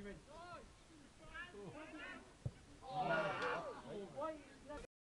argument